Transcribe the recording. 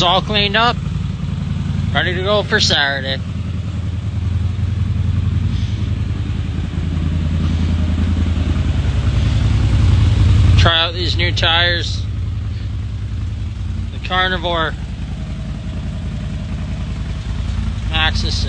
is all cleaned up, ready to go for Saturday. Try out these new tires. The Carnivore Maxxis